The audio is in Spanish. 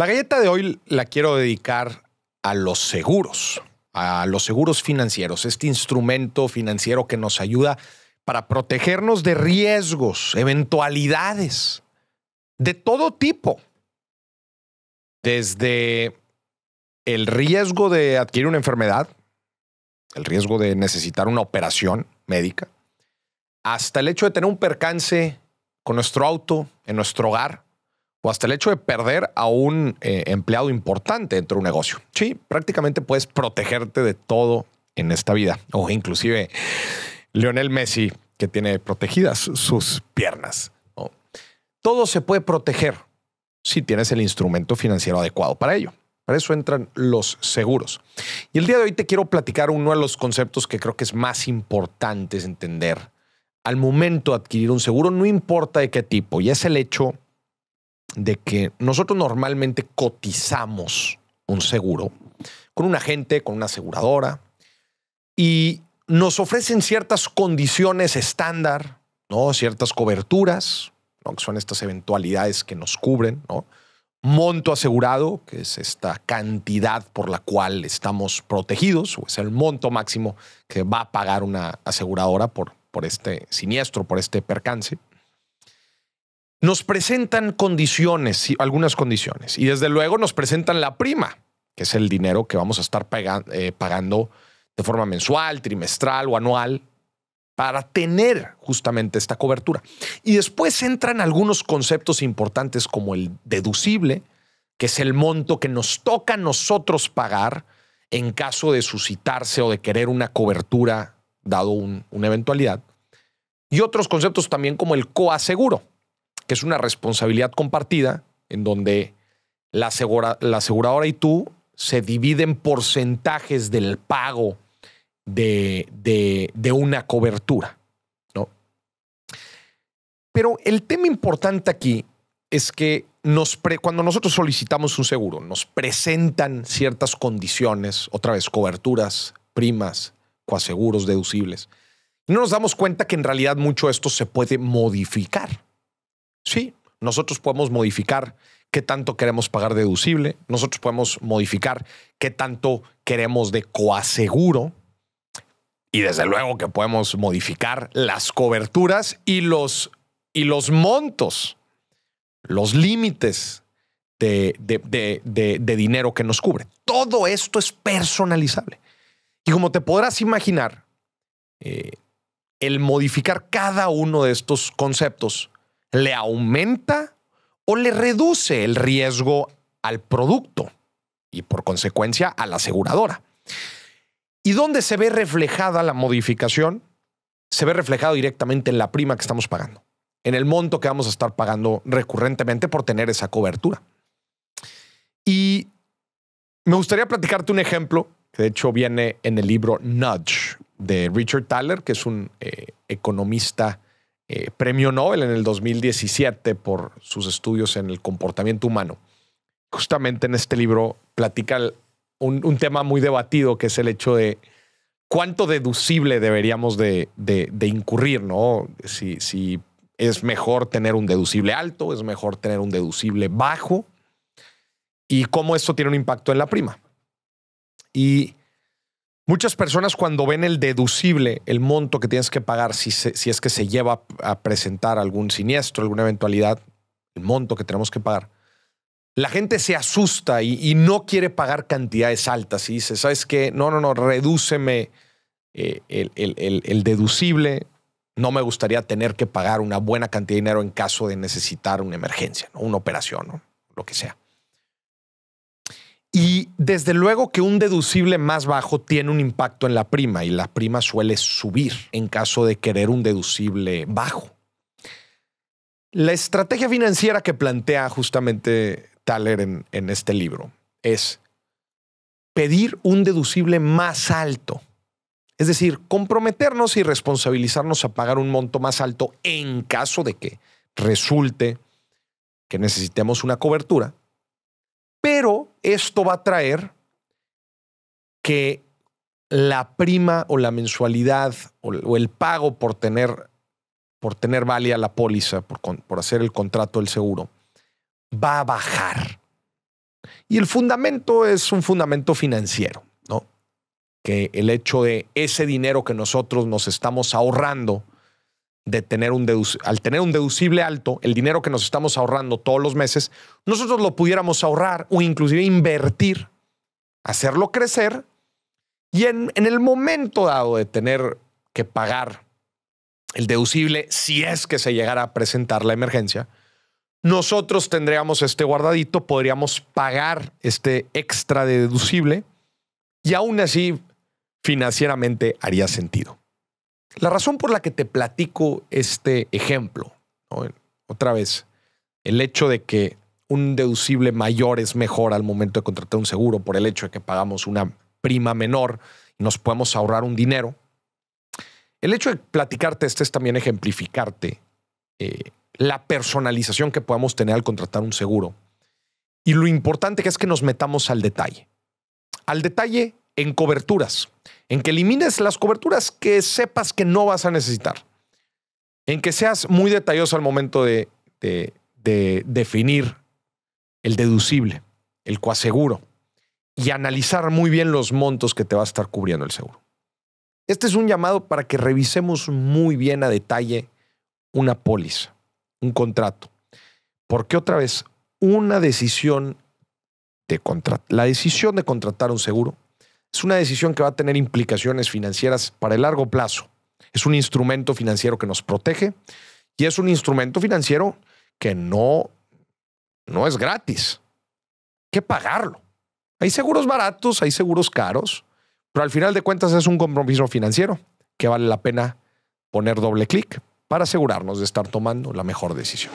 La galleta de hoy la quiero dedicar a los seguros, a los seguros financieros, este instrumento financiero que nos ayuda para protegernos de riesgos, eventualidades, de todo tipo. Desde el riesgo de adquirir una enfermedad, el riesgo de necesitar una operación médica, hasta el hecho de tener un percance con nuestro auto, en nuestro hogar, o hasta el hecho de perder a un eh, empleado importante dentro de un negocio. Sí, prácticamente puedes protegerte de todo en esta vida. O inclusive Lionel Messi, que tiene protegidas sus piernas. Todo se puede proteger si tienes el instrumento financiero adecuado para ello. Para eso entran los seguros. Y el día de hoy te quiero platicar uno de los conceptos que creo que es más importante entender al momento de adquirir un seguro, no importa de qué tipo, y es el hecho de que nosotros normalmente cotizamos un seguro con un agente, con una aseguradora, y nos ofrecen ciertas condiciones estándar, ¿no? ciertas coberturas, ¿no? que son estas eventualidades que nos cubren, ¿no? monto asegurado, que es esta cantidad por la cual estamos protegidos, o es el monto máximo que va a pagar una aseguradora por, por este siniestro, por este percance, nos presentan condiciones, algunas condiciones, y desde luego nos presentan la prima, que es el dinero que vamos a estar eh, pagando de forma mensual, trimestral o anual para tener justamente esta cobertura. Y después entran algunos conceptos importantes como el deducible, que es el monto que nos toca a nosotros pagar en caso de suscitarse o de querer una cobertura dado una eventualidad. Y otros conceptos también como el coaseguro, que es una responsabilidad compartida en donde la, aseguradora y tú se dividen porcentajes del pago de, de, una cobertura. ¿no? Pero el tema importante aquí es que nos cuando nosotros solicitamos un seguro, nos presentan ciertas condiciones, otra vez coberturas, primas, coaseguros deducibles. No nos damos cuenta que en realidad mucho de esto se puede modificar. Sí, nosotros podemos modificar qué tanto queremos pagar deducible, nosotros podemos modificar qué tanto queremos de coaseguro y desde luego que podemos modificar las coberturas y los, y los montos, los límites de, de, dinero que nos cubre. Todo esto es personalizable. Y como te podrás imaginar, eh, el modificar cada uno de estos conceptos le aumenta o le reduce el riesgo al producto y por consecuencia a la aseguradora. ¿Y dónde se ve reflejada la modificación? Se ve reflejado directamente en la prima que estamos pagando, en el monto que vamos a estar pagando recurrentemente por tener esa cobertura. Y me gustaría platicarte un ejemplo que de hecho viene en el libro Nudge de Richard Thaler, que es un eh, economista eh, premio Nobel en el 2017 por sus estudios en el comportamiento humano. Justamente en este libro platica un, tema muy debatido, que es el hecho de cuánto deducible deberíamos de, incurrir, ¿no? Si, si es mejor tener un deducible alto, es mejor tener un deducible bajo y cómo esto tiene un impacto en la prima. Y muchas personas cuando ven el deducible, el monto que tienes que pagar si, es que se lleva a presentar algún siniestro, alguna eventualidad, el monto que tenemos que pagar, la gente se asusta y, no quiere pagar cantidades altas y dice, ¿sabes qué? No, no, no, redúceme eh, el, deducible. No me gustaría tener que pagar una buena cantidad de dinero en caso de necesitar una emergencia, una operación, lo que sea. Y desde luego que un deducible más bajo tiene un impacto en la prima y la prima suele subir en caso de querer un deducible bajo. La estrategia financiera que plantea justamente Thaler en, en este libro es pedir un deducible más alto. Es decir, comprometernos y responsabilizarnos a pagar un monto más alto en caso de que resulte que necesitemos una cobertura. Pero esto va a traer que la prima o la mensualidad o, el pago por tener, por tener válida la póliza, por, por hacer el contrato del seguro, va a bajar. Y el fundamento es un fundamento financiero, ¿no? Que el hecho de ese dinero que nosotros nos estamos ahorrando, de tener un al tener un deducible alto, el dinero que nos estamos ahorrando todos los meses, nosotros lo pudiéramos ahorrar o inclusive invertir, hacerlo crecer y en, en el momento dado de tener que pagar el deducible, si es que se llegara a presentar la emergencia, nosotros tendríamos este guardadito, podríamos pagar este extra de deducible y aún así financieramente haría sentido. La razón por la que te platico este ejemplo, otra vez, el hecho de que un deducible mayor es mejor al momento de contratar un seguro por el hecho de que pagamos una prima menor y nos podemos ahorrar un dinero. El hecho de platicarte este es también ejemplificarte eh, la personalización que podemos tener al contratar un seguro y lo importante que es que nos metamos al detalle. Al detalle en coberturas, en que elimines las coberturas que sepas que no vas a necesitar, en que seas muy detalloso al momento de, de definir el deducible, el coaseguro y analizar muy bien los montos que te va a estar cubriendo el seguro. Este es un llamado para que revisemos muy bien a detalle una póliza un contrato. Porque otra vez, una decisión de la decisión de contratar un seguro es una decisión que va a tener implicaciones financieras para el largo plazo. Es un instrumento financiero que nos protege y es un instrumento financiero que no, no es gratis. Hay que pagarlo. Hay seguros baratos, hay seguros caros, pero al final de cuentas es un compromiso financiero que vale la pena poner doble clic para asegurarnos de estar tomando la mejor decisión.